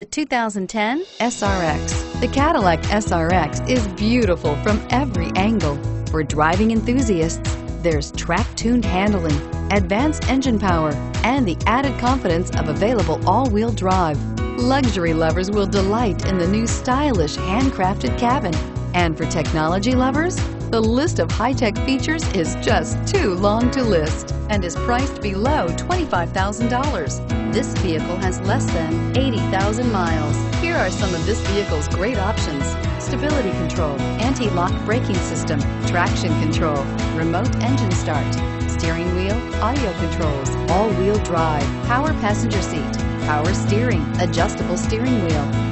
The 2010 SRX. The Cadillac SRX is beautiful from every angle. For driving enthusiasts, there's track-tuned handling, advanced engine power, and the added confidence of available all-wheel drive. Luxury lovers will delight in the new stylish handcrafted cabin. And for technology lovers, the list of high-tech features is just too long to list and is priced below $25,000. This vehicle has less than 80,000 miles. Here are some of this vehicle's great options. Stability control, anti-lock braking system, traction control, remote engine start, steering wheel, audio controls, all-wheel drive, power passenger seat, power steering, adjustable steering wheel,